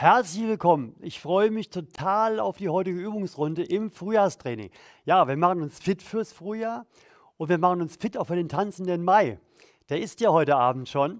Herzlich willkommen. Ich freue mich total auf die heutige Übungsrunde im Frühjahrstraining. Ja, wir machen uns fit fürs Frühjahr und wir machen uns fit auch für den tanzenden Mai. Der ist ja heute Abend schon.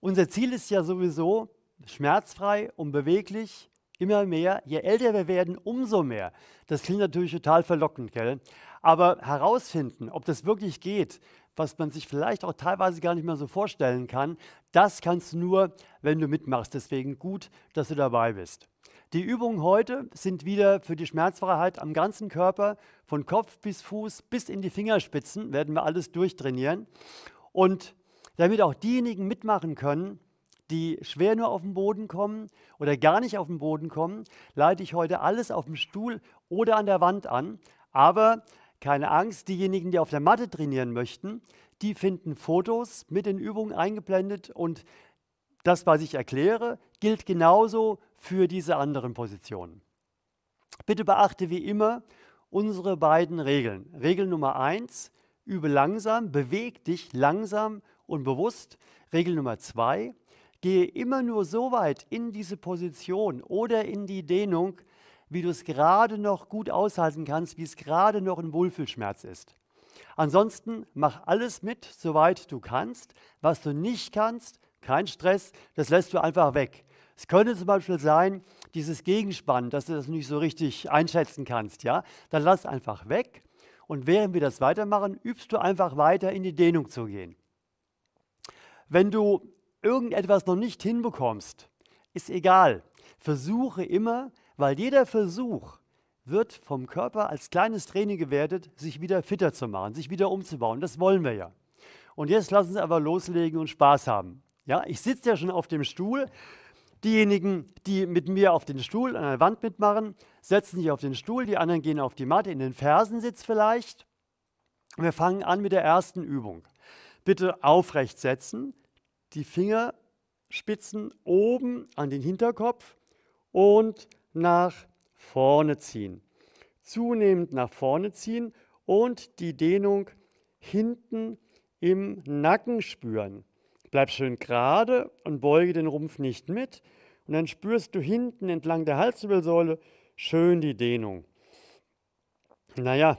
Unser Ziel ist ja sowieso schmerzfrei und beweglich, immer mehr. Je älter wir werden, umso mehr. Das klingt natürlich total verlockend, gell? Aber herausfinden, ob das wirklich geht, was man sich vielleicht auch teilweise gar nicht mehr so vorstellen kann, das kannst du nur, wenn du mitmachst. Deswegen gut, dass du dabei bist. Die Übungen heute sind wieder für die Schmerzfreiheit am ganzen Körper, von Kopf bis Fuß bis in die Fingerspitzen, werden wir alles durchtrainieren. Und damit auch diejenigen mitmachen können, die schwer nur auf den Boden kommen oder gar nicht auf den Boden kommen, leite ich heute alles auf dem Stuhl oder an der Wand an. Aber keine Angst, diejenigen, die auf der Matte trainieren möchten, die finden Fotos mit den Übungen eingeblendet und das, was ich erkläre, gilt genauso für diese anderen Positionen. Bitte beachte wie immer unsere beiden Regeln. Regel Nummer eins: übe langsam, beweg dich langsam und bewusst. Regel Nummer zwei, gehe immer nur so weit in diese Position oder in die Dehnung, wie du es gerade noch gut aushalten kannst, wie es gerade noch ein Wohlfühlschmerz ist. Ansonsten mach alles mit, soweit du kannst. Was du nicht kannst, kein Stress, das lässt du einfach weg. Es könnte zum Beispiel sein, dieses Gegenspann, dass du das nicht so richtig einschätzen kannst, ja, dann lass einfach weg. Und während wir das weitermachen, übst du einfach weiter in die Dehnung zu gehen. Wenn du irgendetwas noch nicht hinbekommst, ist egal. Versuche immer, weil jeder Versuch wird vom Körper als kleines Training gewertet, sich wieder fitter zu machen, sich wieder umzubauen. Das wollen wir ja. Und jetzt lassen Sie aber loslegen und Spaß haben. Ja, ich sitze ja schon auf dem Stuhl. Diejenigen, die mit mir auf den Stuhl an der Wand mitmachen, setzen sich auf den Stuhl, die anderen gehen auf die Matte, in den Fersensitz vielleicht. Wir fangen an mit der ersten Übung. Bitte aufrecht setzen, die Fingerspitzen oben an den Hinterkopf und nach vorne ziehen. Zunehmend nach vorne ziehen und die Dehnung hinten im Nacken spüren. Bleib schön gerade und beuge den Rumpf nicht mit. Und dann spürst du hinten entlang der Halswirbelsäule schön die Dehnung. Naja,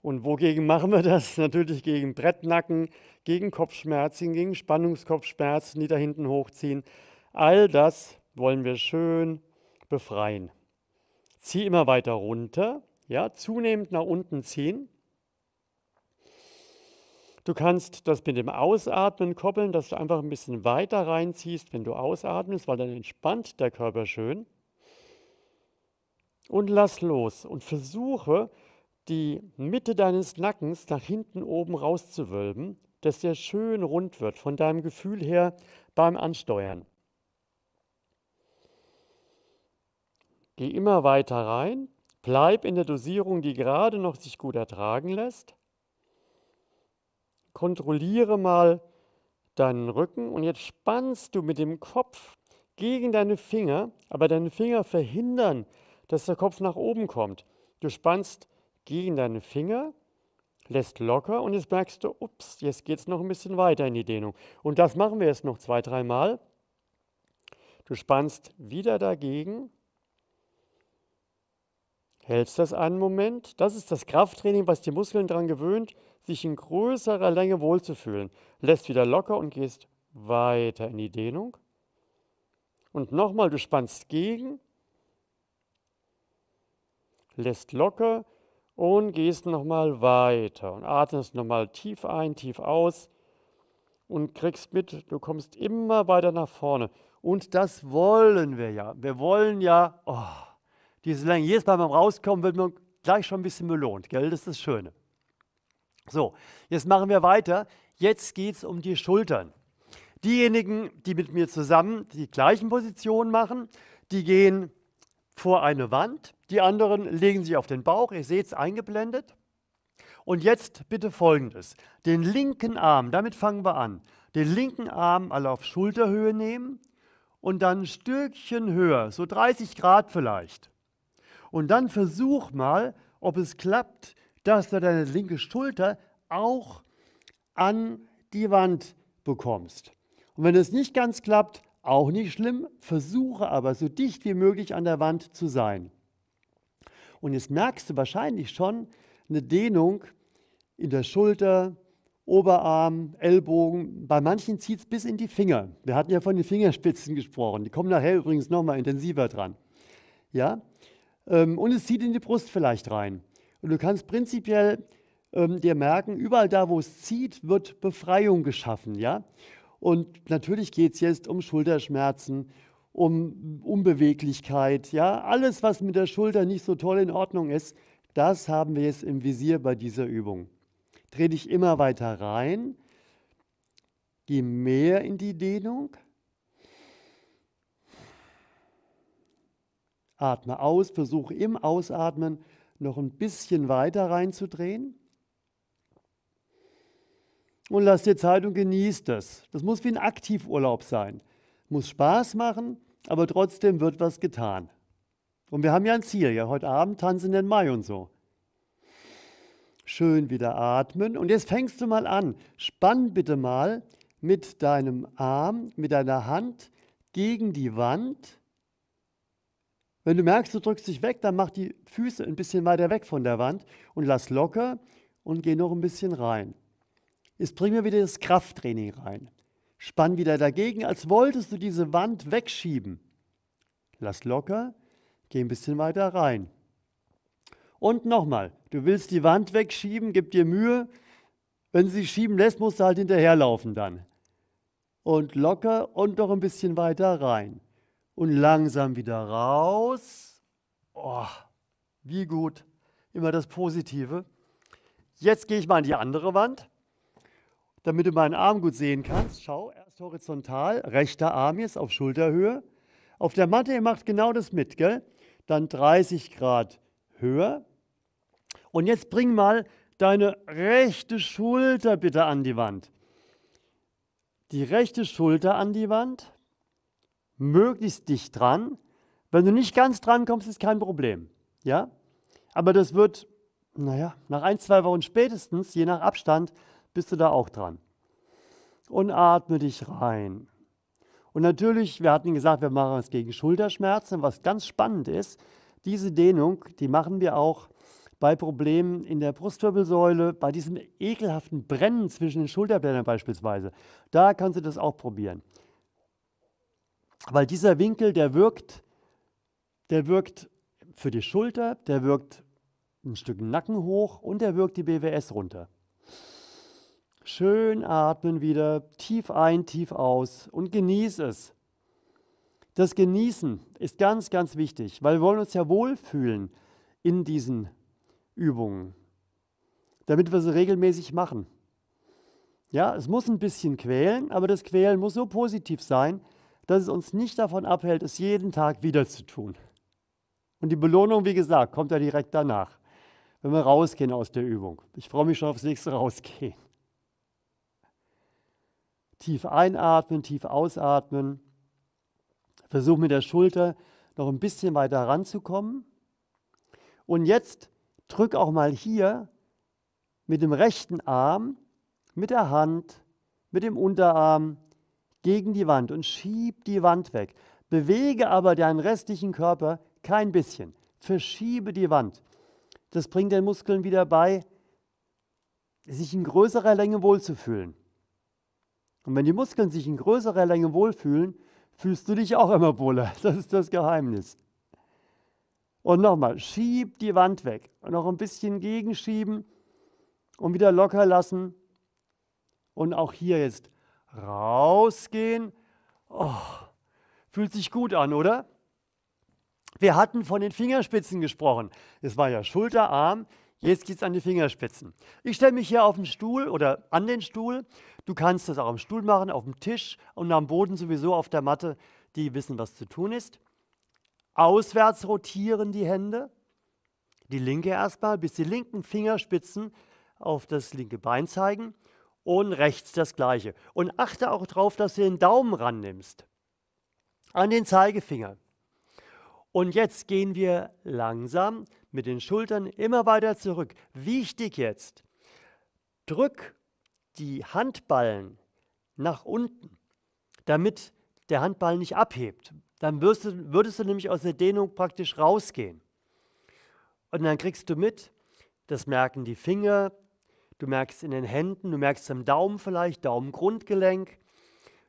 und wogegen machen wir das? Natürlich gegen Brettnacken, gegen Kopfschmerzen, gegen Spannungskopfschmerzen, die da hinten hochziehen. All das wollen wir schön befreien. Zieh immer weiter runter, ja, zunehmend nach unten ziehen. Du kannst das mit dem Ausatmen koppeln, dass du einfach ein bisschen weiter reinziehst, wenn du ausatmest, weil dann entspannt der Körper schön. Und lass los und versuche, die Mitte deines Nackens nach hinten oben rauszuwölben, dass der schön rund wird von deinem Gefühl her beim Ansteuern. Geh immer weiter rein, bleib in der Dosierung, die gerade noch sich gut ertragen lässt. Kontrolliere mal deinen Rücken und jetzt spannst du mit dem Kopf gegen deine Finger, aber deine Finger verhindern, dass der Kopf nach oben kommt. Du spannst gegen deine Finger, lässt locker und jetzt merkst du, ups, jetzt geht es noch ein bisschen weiter in die Dehnung. Und das machen wir jetzt noch zwei, dreimal. Du spannst wieder dagegen, hältst das einen Moment. Das ist das Krafttraining, was die Muskeln daran gewöhnt, sich in größerer Länge wohlzufühlen. Lässt wieder locker und gehst weiter in die Dehnung. Und nochmal, du spannst gegen, lässt locker und gehst nochmal weiter und atmest nochmal tief ein, tief aus und kriegst mit, du kommst immer weiter nach vorne. Und das wollen wir ja. Wir wollen ja, oh, diese Länge. Jedes Mal beim Rauskommen wird man gleich schon ein bisschen belohnt, gell? Das ist das Schöne. So, jetzt machen wir weiter. Jetzt geht es um die Schultern. Diejenigen, die mit mir zusammen die gleichen Positionen machen, die gehen vor eine Wand, die anderen legen sich auf den Bauch, ihr seht es eingeblendet. Und jetzt bitte folgendes: Den linken Arm, damit fangen wir an, den linken Arm alle auf Schulterhöhe nehmen und dann ein Stückchen höher, so 30 Grad vielleicht. Und dann versuch mal, ob es klappt, dass du deine linke Schulter auch an die Wand bekommst. Und wenn es nicht ganz klappt, auch nicht schlimm, versuche aber so dicht wie möglich an der Wand zu sein. Und jetzt merkst du wahrscheinlich schon eine Dehnung in der Schulter, Oberarm, Ellbogen. Bei manchen zieht es bis in die Finger. Wir hatten ja von den Fingerspitzen gesprochen. Die kommen nachher übrigens nochmal intensiver dran. Ja? Ähm, und es zieht in die Brust vielleicht rein. Und du kannst prinzipiell ähm, dir merken, überall da, wo es zieht, wird Befreiung geschaffen. Ja? Und natürlich geht es jetzt um Schulterschmerzen, um Unbeweglichkeit, ja, alles, was mit der Schulter nicht so toll in Ordnung ist, das haben wir jetzt im Visier bei dieser Übung. Dreh dich immer weiter rein, geh mehr in die Dehnung, atme aus, versuche im Ausatmen noch ein bisschen weiter reinzudrehen und lass dir Zeit und genieß das. Das muss wie ein Aktivurlaub sein. Muss Spaß machen, aber trotzdem wird was getan. Und wir haben ja ein Ziel, ja, heute Abend tanzen den Mai und so. Schön wieder atmen. Und jetzt fängst du mal an. Spann bitte mal mit deinem Arm, mit deiner Hand gegen die Wand. Wenn du merkst, du drückst dich weg, dann mach die Füße ein bisschen weiter weg von der Wand und lass locker und geh noch ein bisschen rein. Jetzt bringen wir wieder das Krafttraining rein. Spann wieder dagegen, als wolltest du diese Wand wegschieben. Lass locker, geh ein bisschen weiter rein. Und nochmal, du willst die Wand wegschieben, gib dir Mühe. Wenn sie schieben lässt, musst du halt hinterherlaufen dann. Und locker und noch ein bisschen weiter rein. Und langsam wieder raus. Oh, wie gut. Immer das Positive. Jetzt gehe ich mal an die andere Wand damit du meinen Arm gut sehen kannst. Schau, erst horizontal, rechter Arm jetzt auf Schulterhöhe. Auf der Matte, ihr macht genau das mit, gell? Dann 30 Grad höher. Und jetzt bring mal deine rechte Schulter bitte an die Wand. Die rechte Schulter an die Wand, möglichst dicht dran. Wenn du nicht ganz dran kommst, ist kein Problem. Ja? Aber das wird, naja, nach ein, zwei Wochen spätestens, je nach Abstand, bist du da auch dran. Und atme dich rein. Und natürlich, wir hatten gesagt, wir machen es gegen Schulterschmerzen. Was ganz spannend ist, diese Dehnung, die machen wir auch bei Problemen in der Brustwirbelsäule, bei diesem ekelhaften Brennen zwischen den Schulterblättern beispielsweise. Da kannst du das auch probieren. Weil dieser Winkel, der wirkt, der wirkt für die Schulter, der wirkt ein Stück Nacken hoch und der wirkt die BWS runter. Schön atmen wieder, tief ein, tief aus und genieß es. Das Genießen ist ganz, ganz wichtig, weil wir wollen uns ja wohlfühlen in diesen Übungen, damit wir sie regelmäßig machen. Ja, es muss ein bisschen quälen, aber das Quälen muss so positiv sein, dass es uns nicht davon abhält, es jeden Tag wieder zu tun. Und die Belohnung, wie gesagt, kommt ja direkt danach, wenn wir rausgehen aus der Übung. Ich freue mich schon aufs nächste Rausgehen. Tief einatmen, tief ausatmen. Versuch mit der Schulter noch ein bisschen weiter ranzukommen. Und jetzt drück auch mal hier mit dem rechten Arm, mit der Hand, mit dem Unterarm gegen die Wand und schieb die Wand weg. Bewege aber deinen restlichen Körper kein bisschen. Verschiebe die Wand. Das bringt den Muskeln wieder bei, sich in größerer Länge wohlzufühlen. Und wenn die Muskeln sich in größerer Länge wohlfühlen, fühlst du dich auch immer wohler. Das ist das Geheimnis. Und nochmal, schieb die Wand weg und noch ein bisschen gegenschieben und wieder locker lassen. Und auch hier jetzt rausgehen. Oh, fühlt sich gut an, oder? Wir hatten von den Fingerspitzen gesprochen. Es war ja Schulterarm, Jetzt geht es an die Fingerspitzen. Ich stelle mich hier auf den Stuhl oder an den Stuhl. Du kannst das auch am Stuhl machen, auf dem Tisch und am Boden sowieso auf der Matte. Die wissen, was zu tun ist. Auswärts rotieren die Hände. Die linke erstmal, bis die linken Fingerspitzen auf das linke Bein zeigen. Und rechts das gleiche. Und achte auch darauf, dass du den Daumen rannimmst. An den Zeigefinger. Und jetzt gehen wir langsam mit den Schultern immer weiter zurück. Wichtig jetzt, drück die Handballen nach unten, damit der Handball nicht abhebt. Dann würdest du, würdest du nämlich aus der Dehnung praktisch rausgehen. Und dann kriegst du mit, das merken die Finger, du merkst in den Händen, du merkst im Daumen vielleicht, Daumengrundgelenk,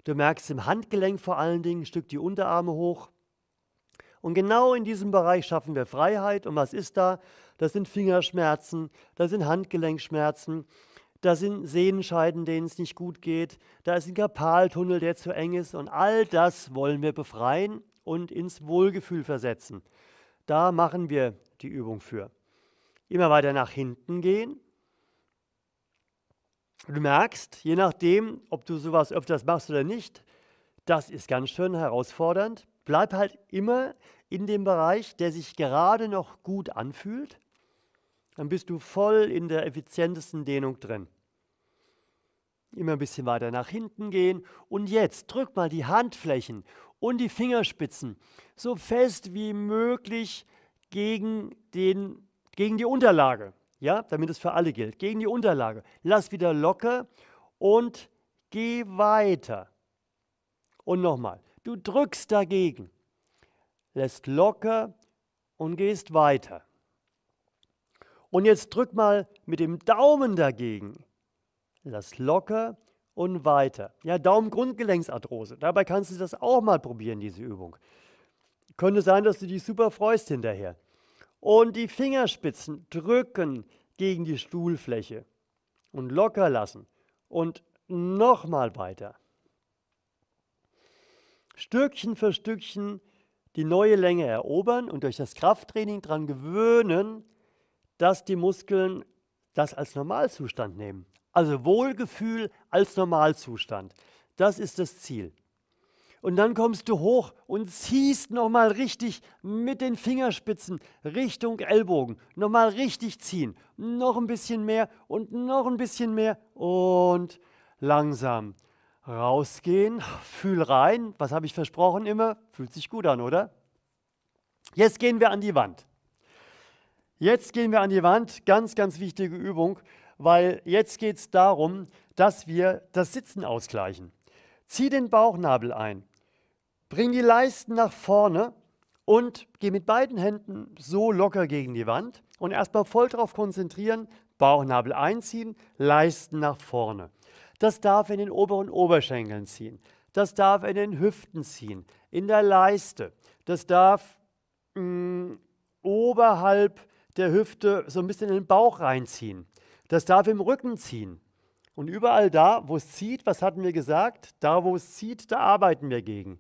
du merkst im Handgelenk vor allen Dingen, ein Stück die Unterarme hoch. Und genau in diesem Bereich schaffen wir Freiheit. Und was ist da? Das sind Fingerschmerzen, das sind Handgelenkschmerzen, da sind Sehnenscheiden, denen es nicht gut geht, da ist ein Karpaltunnel, der zu eng ist. Und all das wollen wir befreien und ins Wohlgefühl versetzen. Da machen wir die Übung für. Immer weiter nach hinten gehen. Du merkst, je nachdem, ob du sowas öfters machst oder nicht, das ist ganz schön herausfordernd. Bleib halt immer in dem Bereich, der sich gerade noch gut anfühlt. Dann bist du voll in der effizientesten Dehnung drin. Immer ein bisschen weiter nach hinten gehen. Und jetzt drück mal die Handflächen und die Fingerspitzen so fest wie möglich gegen, den, gegen die Unterlage. Ja, damit es für alle gilt. Gegen die Unterlage. Lass wieder locker und geh weiter. Und nochmal. Du drückst dagegen, lässt locker und gehst weiter. Und jetzt drück mal mit dem Daumen dagegen. Lass locker und weiter. Ja, Daumen-Grundgelenksarthrose. Dabei kannst du das auch mal probieren, diese Übung. Könnte sein, dass du dich super freust hinterher. Und die Fingerspitzen drücken gegen die Stuhlfläche und locker lassen. Und nochmal weiter. Stückchen für Stückchen die neue Länge erobern und durch das Krafttraining daran gewöhnen, dass die Muskeln das als Normalzustand nehmen. Also Wohlgefühl als Normalzustand. Das ist das Ziel. Und dann kommst du hoch und ziehst nochmal richtig mit den Fingerspitzen Richtung Ellbogen. Nochmal richtig ziehen. Noch ein bisschen mehr und noch ein bisschen mehr und langsam rausgehen, fühl rein. Was habe ich versprochen immer? Fühlt sich gut an, oder? Jetzt gehen wir an die Wand. Jetzt gehen wir an die Wand. Ganz, ganz wichtige Übung, weil jetzt geht es darum, dass wir das Sitzen ausgleichen. Zieh den Bauchnabel ein. Bring die Leisten nach vorne und geh mit beiden Händen so locker gegen die Wand und erstmal voll darauf konzentrieren, Bauchnabel einziehen, Leisten nach vorne. Das darf in den oberen Oberschenkeln ziehen. Das darf in den Hüften ziehen, in der Leiste. Das darf mh, mm, oberhalb der Hüfte so ein bisschen in den Bauch reinziehen. Das darf im Rücken ziehen. Und überall da, wo es zieht, was hatten wir gesagt? Da, wo es zieht, da arbeiten wir gegen.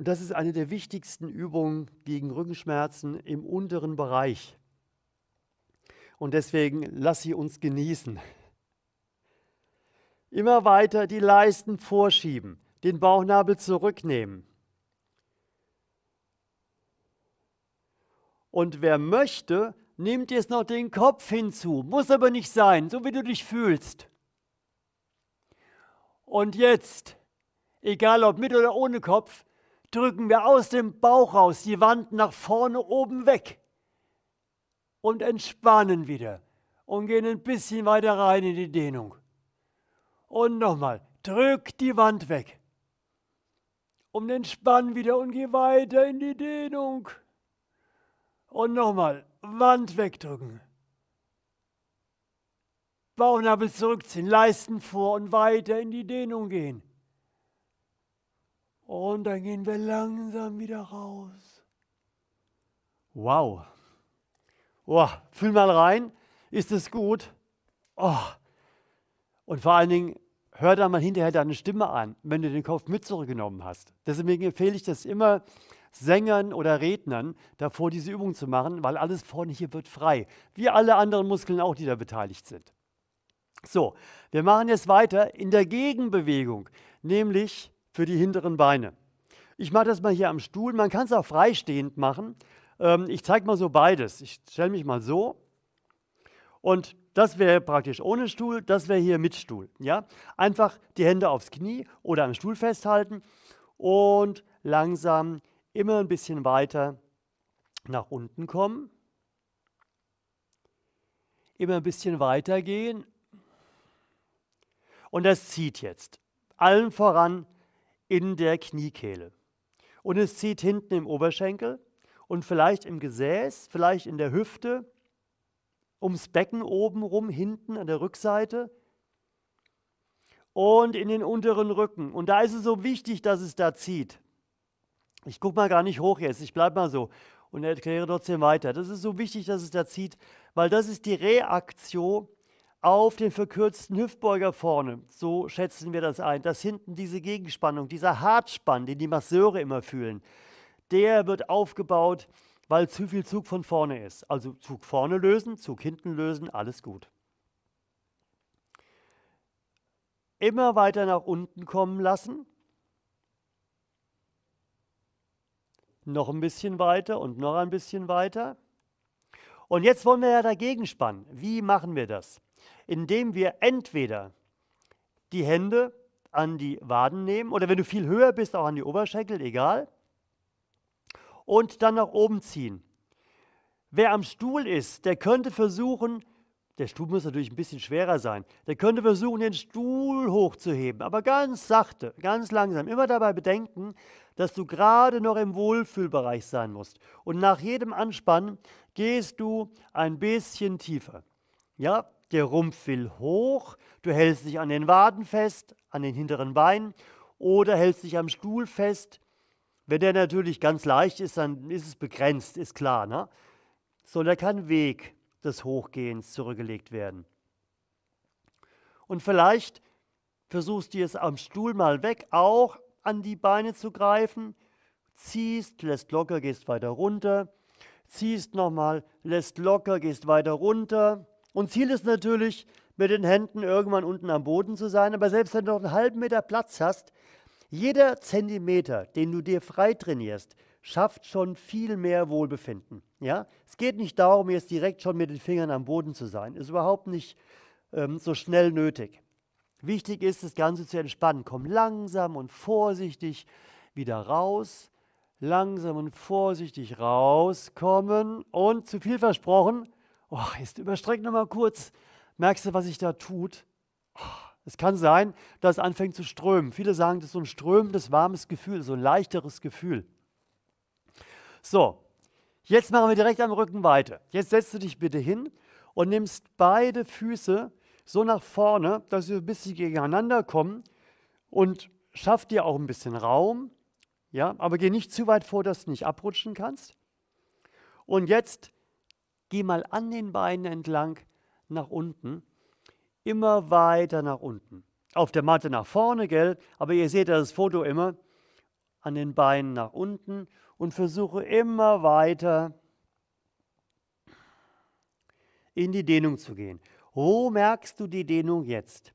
Und das ist eine der wichtigsten Übungen gegen Rückenschmerzen im unteren Bereich. Und deswegen lass sie uns genießen. Immer weiter die Leisten vorschieben, den Bauchnabel zurücknehmen. Und wer möchte, nimmt jetzt noch den Kopf hinzu. Muss aber nicht sein, so wie du dich fühlst. Und jetzt, egal ob mit oder ohne Kopf, drücken wir aus dem Bauch raus die Wand nach vorne oben weg und entspannen wieder und gehen ein bisschen weiter rein in die Dehnung. Und nochmal, drück die Wand weg. Um den Spann wieder und geh weiter in die Dehnung. Und nochmal, Wand wegdrücken. Bauchnabel zurückziehen, Leisten vor und weiter in die Dehnung gehen. Und dann gehen wir langsam wieder raus. Wow. Oh, fühl mal rein. Ist es gut? Oh, und vor allen Dingen, hör da mal hinterher deine Stimme an, wenn du den Kopf mit zurückgenommen hast. Deswegen empfehle ich das immer Sängern oder Rednern, davor diese Übung zu machen, weil alles vorne hier wird frei. Wie alle anderen Muskeln auch, die da beteiligt sind. So, wir machen jetzt weiter in der Gegenbewegung, nämlich für die hinteren Beine. Ich mache das mal hier am Stuhl. Man kann es auch freistehend machen. Ähm, ich zeige mal so beides. Ich stelle mich mal so und das wäre praktisch ohne Stuhl, das wäre hier mit Stuhl. Ja? Einfach die Hände aufs Knie oder am Stuhl festhalten und langsam immer ein bisschen weiter nach unten kommen. Immer ein bisschen weiter gehen. Und das zieht jetzt. Allen voran in der Kniekehle. Und es zieht hinten im Oberschenkel und vielleicht im Gesäß, vielleicht in der Hüfte, ums Becken oben rum, hinten an der Rückseite und in den unteren Rücken. Und da ist es so wichtig, dass es da zieht. Ich gucke mal gar nicht hoch jetzt, ich bleibe mal so und erkläre trotzdem weiter. Das ist so wichtig, dass es da zieht, weil das ist die Reaktion auf den verkürzten Hüftbeuger vorne. So schätzen wir das ein, dass hinten diese Gegenspannung, dieser Hartspann, den die Masseure immer fühlen, der wird aufgebaut, weil zu viel Zug von vorne ist. Also Zug vorne lösen, Zug hinten lösen, alles gut. Immer weiter nach unten kommen lassen. Noch ein bisschen weiter und noch ein bisschen weiter. Und jetzt wollen wir ja dagegen spannen. Wie machen wir das? Indem wir entweder die Hände an die Waden nehmen oder wenn du viel höher bist, auch an die Oberschenkel, egal, und dann nach oben ziehen. Wer am Stuhl ist, der könnte versuchen, der Stuhl muss natürlich ein bisschen schwerer sein, der könnte versuchen, den Stuhl hochzuheben, aber ganz sachte, ganz langsam. Immer dabei bedenken, dass du gerade noch im Wohlfühlbereich sein musst. Und nach jedem Anspannen gehst du ein bisschen tiefer. Ja, der Rumpf will hoch, du hältst dich an den Waden fest, an den hinteren Beinen oder hältst dich am Stuhl fest. Wenn der natürlich ganz leicht ist, dann ist es begrenzt, ist klar. Ne? Da kann Weg des Hochgehens zurückgelegt werden. Und vielleicht versuchst du es am Stuhl mal weg, auch an die Beine zu greifen, ziehst, lässt locker, gehst weiter runter, ziehst nochmal, lässt locker, gehst weiter runter, und Ziel ist natürlich, mit den Händen irgendwann unten am Boden zu sein. Aber selbst wenn du noch einen halben Meter Platz hast, jeder Zentimeter, den du dir frei trainierst, schafft schon viel mehr Wohlbefinden. Ja? Es geht nicht darum, jetzt direkt schon mit den Fingern am Boden zu sein. Ist überhaupt nicht ähm, so schnell nötig. Wichtig ist, das Ganze zu entspannen. Komm langsam und vorsichtig wieder raus. Langsam und vorsichtig rauskommen. Und zu viel versprochen, oh, jetzt überstreck noch mal kurz. Merkst du, was sich da tut? Oh, es kann sein, dass es anfängt zu strömen. Viele sagen, das ist so ein strömendes, warmes Gefühl, so ein leichteres Gefühl. So, jetzt machen wir direkt am Rücken weiter. Jetzt setzt du dich bitte hin und nimmst beide Füße so nach vorne, dass sie ein bisschen gegeneinander kommen und schaff dir auch ein bisschen Raum. Ja, aber geh nicht zu weit vor, dass du nicht abrutschen kannst. Und jetzt Geh mal an den Beinen entlang nach unten, immer weiter nach unten. Auf der Matte nach vorne, gell? Aber ihr seht das Foto immer an den Beinen nach unten und versuche immer weiter in die Dehnung zu gehen. Wo merkst du die Dehnung jetzt?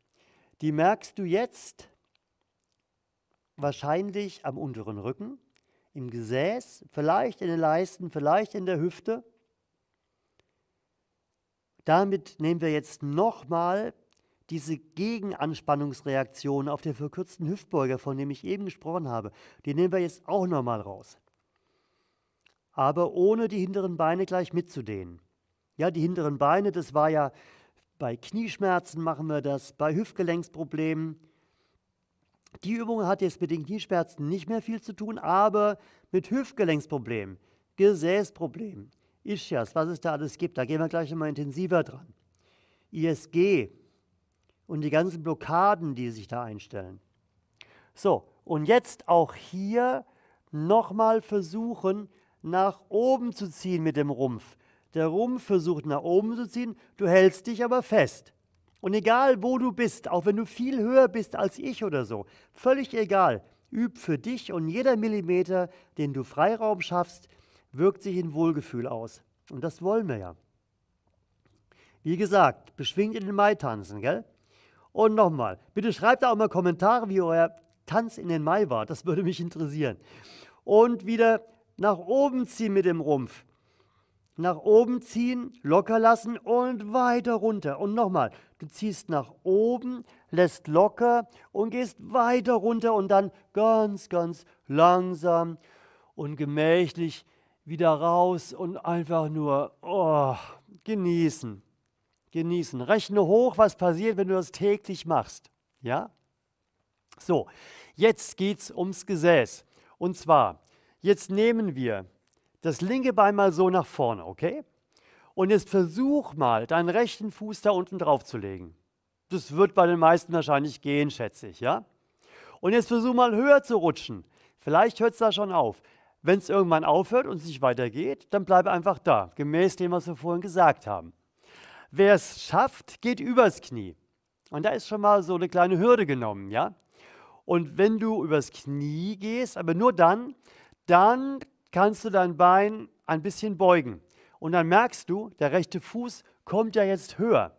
Die merkst du jetzt wahrscheinlich am unteren Rücken, im Gesäß, vielleicht in den Leisten, vielleicht in der Hüfte. Damit nehmen wir jetzt nochmal diese Gegenanspannungsreaktion auf den verkürzten Hüftbeuger, von dem ich eben gesprochen habe, die nehmen wir jetzt auch nochmal raus. Aber ohne die hinteren Beine gleich mitzudehnen. Ja, die hinteren Beine, das war ja bei Knieschmerzen machen wir das, bei Hüftgelenksproblemen. Die Übung hat jetzt mit den Knieschmerzen nicht mehr viel zu tun, aber mit Hüftgelenksproblemen, Gesäßproblemen, Ischias, was es da alles gibt. Da gehen wir gleich nochmal intensiver dran. ISG und die ganzen Blockaden, die sich da einstellen. So, und jetzt auch hier nochmal versuchen, nach oben zu ziehen mit dem Rumpf. Der Rumpf versucht nach oben zu ziehen, du hältst dich aber fest. Und egal wo du bist, auch wenn du viel höher bist als ich oder so, völlig egal, üb für dich und jeder Millimeter, den du Freiraum schaffst, wirkt sich in Wohlgefühl aus. Und das wollen wir ja. Wie gesagt, beschwingt in den Mai tanzen, gell? Und nochmal, bitte schreibt auch mal Kommentare, wie euer Tanz in den Mai war. Das würde mich interessieren. Und wieder nach oben ziehen mit dem Rumpf. Nach oben ziehen, locker lassen und weiter runter. Und nochmal, du ziehst nach oben, lässt locker und gehst weiter runter und dann ganz, ganz langsam und gemächlich wieder raus und einfach nur oh, genießen. Genießen. Rechne hoch, was passiert, wenn du das täglich machst. Ja? So, jetzt geht es ums Gesäß. Und zwar, jetzt nehmen wir das linke Bein mal so nach vorne, okay? Und jetzt versuch mal, deinen rechten Fuß da unten drauf zu legen. Das wird bei den meisten wahrscheinlich gehen, schätze ich, ja? Und jetzt versuch mal höher zu rutschen. Vielleicht hört es da schon auf. Wenn es irgendwann aufhört und es nicht weitergeht, dann bleibe einfach da, gemäß dem, was wir vorhin gesagt haben. Wer es schafft, geht übers Knie. Und da ist schon mal so eine kleine Hürde genommen, ja? Und wenn du übers Knie gehst, aber nur dann, dann kannst du dein Bein ein bisschen beugen. Und dann merkst du, der rechte Fuß kommt ja jetzt höher.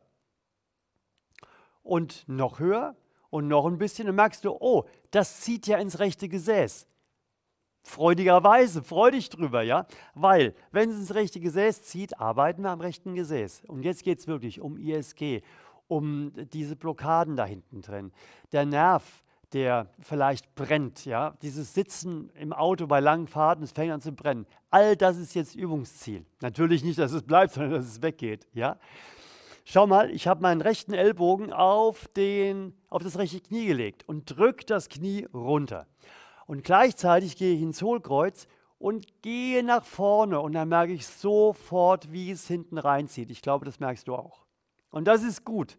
Und noch höher und noch ein bisschen. Dann merkst du, oh, das zieht ja ins rechte Gesäß freudigerweise, freu dich drüber, ja? Weil, wenn es ins rechte Gesäß zieht, arbeiten wir am rechten Gesäß. Und jetzt geht es wirklich um ISG, um diese Blockaden da hinten drin. Der Nerv, der vielleicht brennt, ja? Dieses Sitzen im Auto bei langen Fahrten, es fängt an zu brennen. All das ist jetzt Übungsziel. Natürlich nicht, dass es bleibt, sondern dass es weggeht, ja? Schau mal, ich habe meinen rechten Ellbogen auf, den, auf das rechte Knie gelegt und drücke das Knie runter. Und gleichzeitig gehe ich ins Hohlkreuz und gehe nach vorne und dann merke ich sofort, wie es hinten reinzieht. Ich glaube, das merkst du auch. Und das ist gut.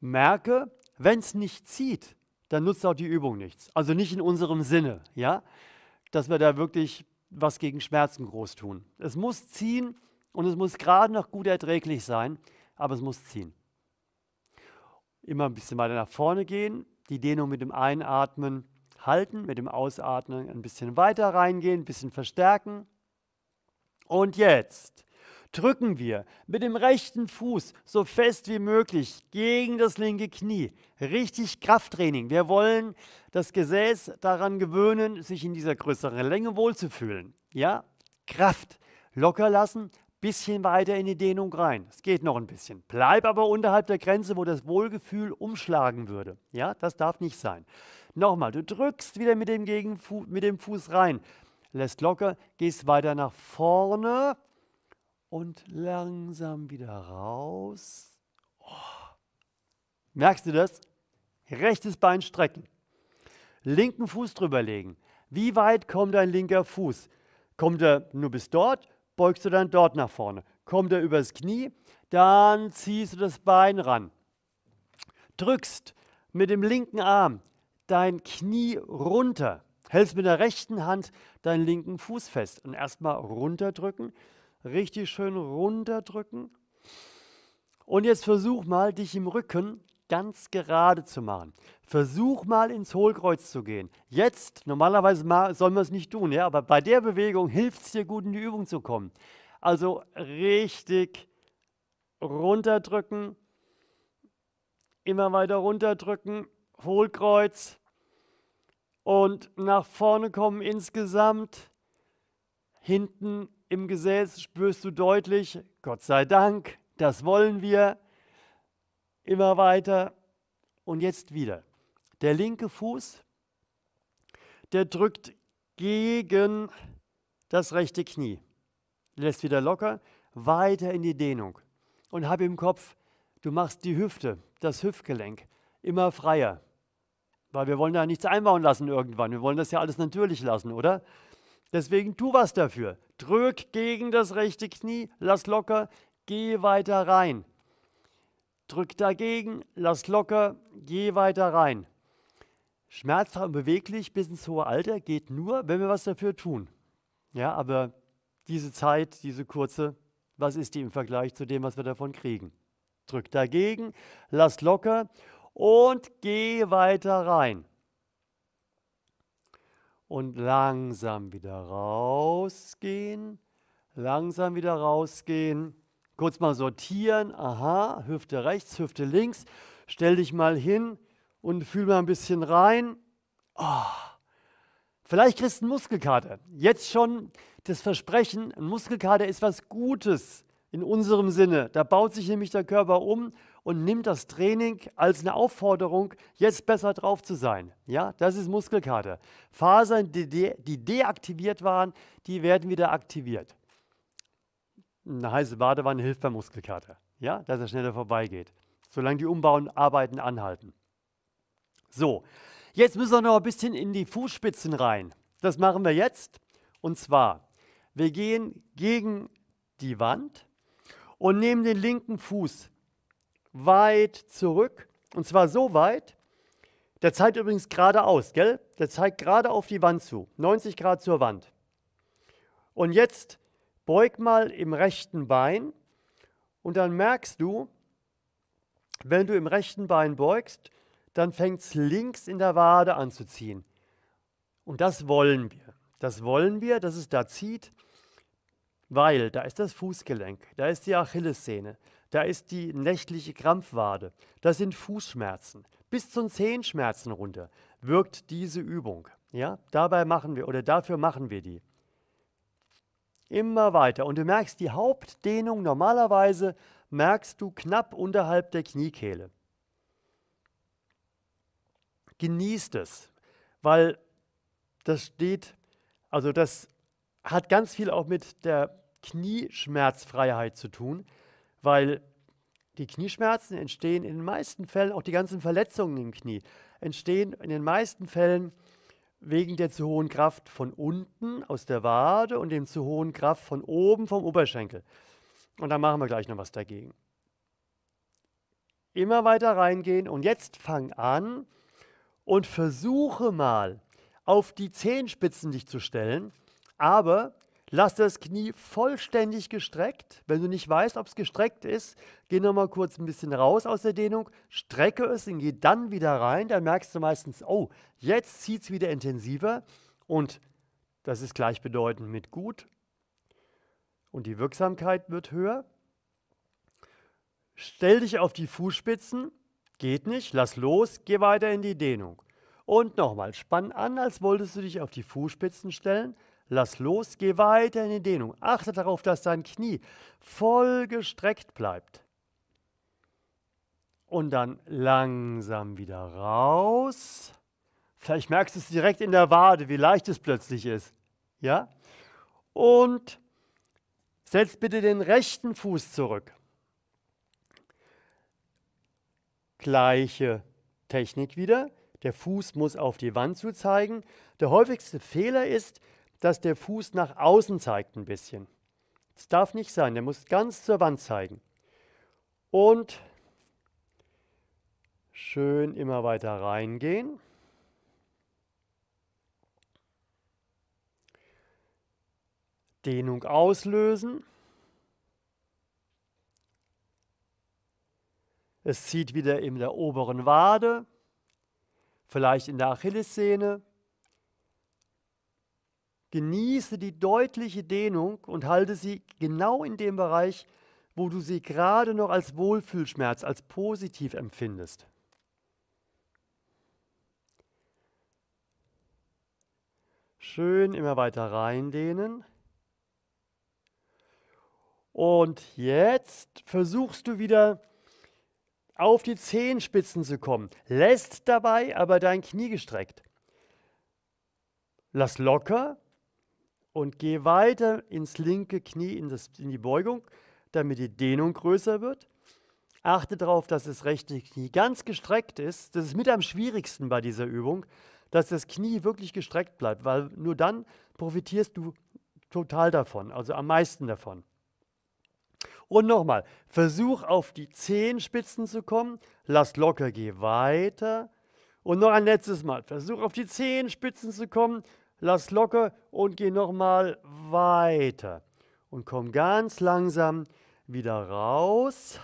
Merke, wenn es nicht zieht, dann nutzt auch die Übung nichts. Also nicht in unserem Sinne, ja, dass wir da wirklich was gegen Schmerzen groß tun. Es muss ziehen und es muss gerade noch gut erträglich sein, aber es muss ziehen. Immer ein bisschen weiter nach vorne gehen, die Dehnung mit dem Einatmen halten, mit dem Ausatmen ein bisschen weiter reingehen, ein bisschen verstärken. Und jetzt drücken wir mit dem rechten Fuß so fest wie möglich gegen das linke Knie. Richtig Krafttraining. Wir wollen das Gesäß daran gewöhnen, sich in dieser größeren Länge wohlzufühlen. Ja, Kraft locker lassen, bisschen weiter in die Dehnung rein. Es geht noch ein bisschen. Bleib aber unterhalb der Grenze, wo das Wohlgefühl umschlagen würde. Ja, das darf nicht sein. Nochmal, du drückst wieder mit dem, Gegenfu mit dem Fuß rein, lässt locker, gehst weiter nach vorne und langsam wieder raus. Oh. Merkst du das? Rechtes Bein strecken. Linken Fuß drüber legen. Wie weit kommt dein linker Fuß? Kommt er nur bis dort, beugst du dann dort nach vorne. Kommt er übers Knie, dann ziehst du das Bein ran. Drückst mit dem linken Arm dein Knie runter. Hältst mit der rechten Hand deinen linken Fuß fest und erstmal runterdrücken. Richtig schön runterdrücken. Und jetzt versuch mal, dich im Rücken ganz gerade zu machen. Versuch mal ins Hohlkreuz zu gehen. Jetzt, normalerweise soll man es nicht tun, ja, aber bei der Bewegung hilft es dir gut in die Übung zu kommen. Also richtig runterdrücken, immer weiter runterdrücken, Hohlkreuz und nach vorne kommen insgesamt. Hinten im Gesäß spürst du deutlich, Gott sei Dank, das wollen wir. Immer weiter und jetzt wieder. Der linke Fuß, der drückt gegen das rechte Knie. Lässt wieder locker, weiter in die Dehnung. Und hab im Kopf, du machst die Hüfte, das Hüftgelenk immer freier. Weil wir wollen da nichts einbauen lassen irgendwann. Wir wollen das ja alles natürlich lassen, oder? Deswegen tu was dafür. Drück gegen das rechte Knie, lass locker, geh weiter rein. Drück dagegen, lass locker, geh weiter rein. Schmerzfrei und beweglich bis ins hohe Alter geht nur, wenn wir was dafür tun. Ja, aber diese Zeit, diese kurze, was ist die im Vergleich zu dem, was wir davon kriegen? Drück dagegen, lass locker und geh weiter rein. Und langsam wieder rausgehen, langsam wieder rausgehen. Kurz mal sortieren, aha, Hüfte rechts, Hüfte links. Stell dich mal hin und fühl mal ein bisschen rein. Oh. Vielleicht kriegst du einen Muskelkater. Jetzt schon das Versprechen, ein Muskelkater ist was Gutes in unserem Sinne. Da baut sich nämlich der Körper um und nimmt das Training als eine Aufforderung, jetzt besser drauf zu sein. Ja, das ist Muskelkater. Fasern, die, de die deaktiviert waren, die werden wieder aktiviert. Eine heiße Badewanne hilft beim Muskelkater. Ja, dass er schneller vorbeigeht. Solange die Umbauarbeiten anhalten. So, Jetzt müssen wir noch ein bisschen in die Fußspitzen rein. Das machen wir jetzt. Und zwar, wir gehen gegen die Wand und nehmen den linken Fuß weit zurück. Und zwar so weit, der zeigt übrigens geradeaus, gell? Der zeigt gerade auf die Wand zu, 90 Grad zur Wand. Und jetzt beug mal im rechten Bein und dann merkst du, wenn du im rechten Bein beugst, dann fängt es links in der Wade an zu ziehen. Und das wollen wir. Das wollen wir, dass es da zieht, weil da ist das Fußgelenk, da ist die Achillessehne, da ist die nächtliche Krampfwade, da sind Fußschmerzen. Bis zu Zehenschmerzen runter wirkt diese Übung. Ja, dabei machen wir oder dafür machen wir die. Immer weiter. Und du merkst die Hauptdehnung normalerweise merkst du knapp unterhalb der Kniekehle. Genießt es, weil das steht, also das hat ganz viel auch mit der Knieschmerzfreiheit zu tun, weil die Knieschmerzen entstehen in den meisten Fällen, auch die ganzen Verletzungen im Knie, entstehen in den meisten Fällen wegen der zu hohen Kraft von unten aus der Wade und dem zu hohen Kraft von oben vom Oberschenkel. Und da machen wir gleich noch was dagegen. Immer weiter reingehen und jetzt fang an und versuche mal auf die Zehenspitzen dich zu stellen, aber lass das Knie vollständig gestreckt. Wenn du nicht weißt, ob es gestreckt ist, geh nochmal kurz ein bisschen raus aus der Dehnung, strecke es und geh dann wieder rein. Dann merkst du meistens, oh, jetzt zieht es wieder intensiver und das ist gleichbedeutend mit gut und die Wirksamkeit wird höher. Stell dich auf die Fußspitzen, geht nicht, lass los, geh weiter in die Dehnung. Und nochmal, spann an, als wolltest du dich auf die Fußspitzen stellen, lass los, geh weiter in die Dehnung. Achte darauf, dass dein Knie voll gestreckt bleibt. Und dann langsam wieder raus. Vielleicht merkst du es direkt in der Wade, wie leicht es plötzlich ist. Ja? Und setz bitte den rechten Fuß zurück. Gleiche Technik wieder. Der Fuß muss auf die Wand zu zeigen. Der häufigste Fehler ist, dass der Fuß nach außen zeigt ein bisschen. Das darf nicht sein, der muss ganz zur Wand zeigen. Und schön immer weiter reingehen. Dehnung auslösen. Es zieht wieder in der oberen Wade, vielleicht in der Achillessehne. Genieße die deutliche Dehnung und halte sie genau in dem Bereich, wo du sie gerade noch als Wohlfühlschmerz, als positiv empfindest. Schön immer weiter reindehnen. Und jetzt versuchst du wieder auf die Zehenspitzen zu kommen. Lässt dabei aber dein Knie gestreckt. Lass locker und geh weiter ins linke Knie, in, das, in die Beugung, damit die Dehnung größer wird. Achte darauf, dass das rechte Knie ganz gestreckt ist. Das ist mit am schwierigsten bei dieser Übung, dass das Knie wirklich gestreckt bleibt, weil nur dann profitierst du total davon, also am meisten davon. Und nochmal, versuch auf die Zehenspitzen zu kommen, lass locker, geh weiter. Und noch ein letztes Mal, versuch auf die Zehenspitzen zu kommen, lass locker und geh nochmal weiter. Und komm ganz langsam wieder raus.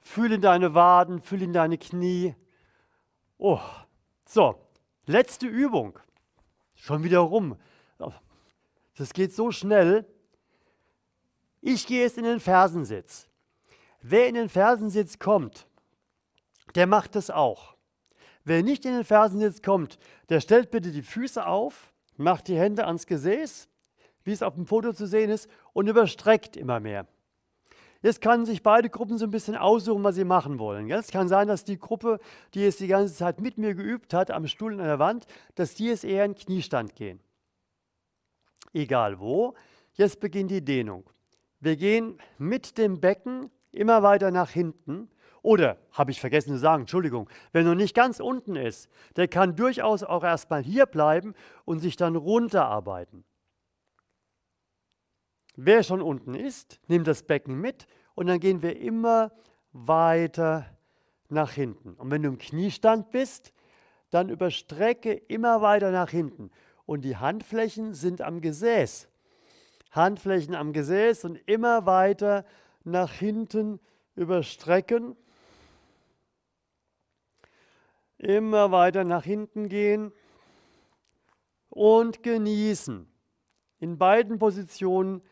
Fühl in deine Waden, fühl in deine Knie. Oh, so, letzte Übung. Schon wieder rum. Das geht so schnell. Ich gehe jetzt in den Fersensitz. Wer in den Fersensitz kommt, der macht das auch. Wer nicht in den Fersensitz kommt, der stellt bitte die Füße auf, macht die Hände ans Gesäß, wie es auf dem Foto zu sehen ist, und überstreckt immer mehr. Jetzt können sich beide Gruppen so ein bisschen aussuchen, was sie machen wollen. Es kann sein, dass die Gruppe, die es die ganze Zeit mit mir geübt hat, am Stuhl an der Wand, dass die jetzt eher in Kniestand gehen. Egal wo, jetzt beginnt die Dehnung. Wir gehen mit dem Becken immer weiter nach hinten Oder, habe ich vergessen zu sagen, Entschuldigung, wer noch nicht ganz unten ist, der kann durchaus auch erstmal hier bleiben und sich dann runterarbeiten. Wer schon unten ist, nimmt das Becken mit und dann gehen wir immer weiter nach hinten. Und wenn du im Kniestand bist, dann überstrecke immer weiter nach hinten. Und die Handflächen sind am Gesäß. Handflächen am Gesäß und immer weiter nach hinten überstrecken. Immer weiter nach hinten gehen und genießen. In beiden Positionen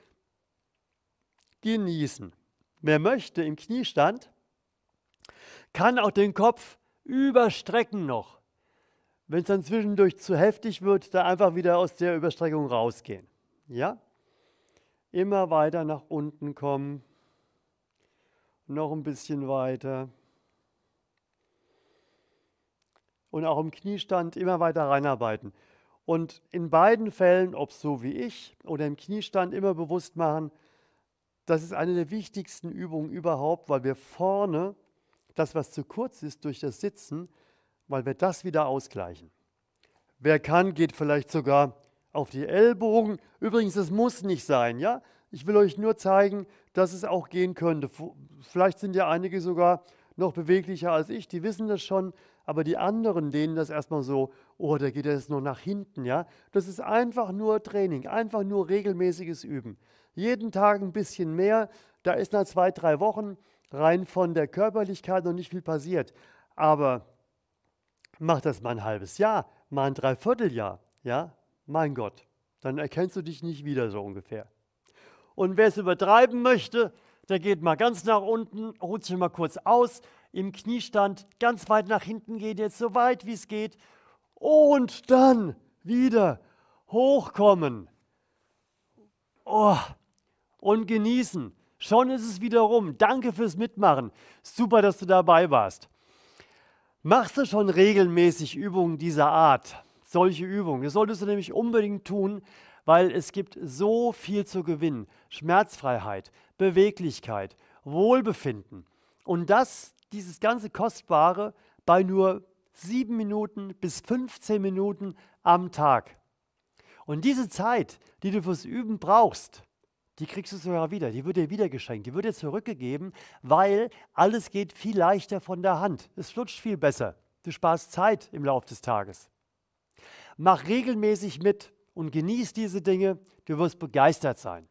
genießen. Wer möchte im Kniestand, kann auch den Kopf überstrecken noch. Wenn es dann zwischendurch zu heftig wird, da einfach wieder aus der Überstreckung rausgehen. Ja? Immer weiter nach unten kommen. Noch ein bisschen weiter. Und auch im Kniestand immer weiter reinarbeiten. Und in beiden Fällen, ob so wie ich oder im Kniestand, immer bewusst machen, das ist eine der wichtigsten Übungen überhaupt, weil wir vorne das, was zu kurz ist durch das Sitzen, weil wir das wieder ausgleichen. Wer kann, geht vielleicht sogar auf die Ellbogen. Übrigens, das muss nicht sein, ja? Ich will euch nur zeigen, dass es auch gehen könnte. Vielleicht sind ja einige sogar noch beweglicher als ich, die wissen das schon, aber die anderen, denen das erstmal so, oh, da geht jetzt nur nach hinten, ja? Das ist einfach nur Training, einfach nur regelmäßiges Üben. Jeden Tag ein bisschen mehr, da ist nach zwei, drei Wochen rein von der Körperlichkeit noch nicht viel passiert. Aber mach das mal ein halbes Jahr, mal ein Dreivierteljahr, ja? Mein Gott, dann erkennst du dich nicht wieder so ungefähr. Und wer es übertreiben möchte, der geht mal ganz nach unten, ruht sich mal kurz aus, im Kniestand ganz weit nach hinten geht, jetzt so weit wie es geht und dann wieder hochkommen. Oh, und genießen. Schon ist es wieder rum. Danke fürs Mitmachen. Super, dass du dabei warst. Machst du schon regelmäßig Übungen dieser Art? Solche Übungen. Das solltest du nämlich unbedingt tun, weil es gibt so viel zu gewinnen. Schmerzfreiheit, Beweglichkeit, Wohlbefinden. Und das, dieses ganze Kostbare bei nur sieben Minuten bis 15 Minuten am Tag. Und diese Zeit, die du fürs Üben brauchst, die kriegst du sogar wieder. Die wird dir wieder geschenkt. Die wird dir zurückgegeben, weil alles geht viel leichter von der Hand. Es flutscht viel besser. Du sparst Zeit im Laufe des Tages. Mach regelmäßig mit und genieß diese Dinge, du wirst begeistert sein.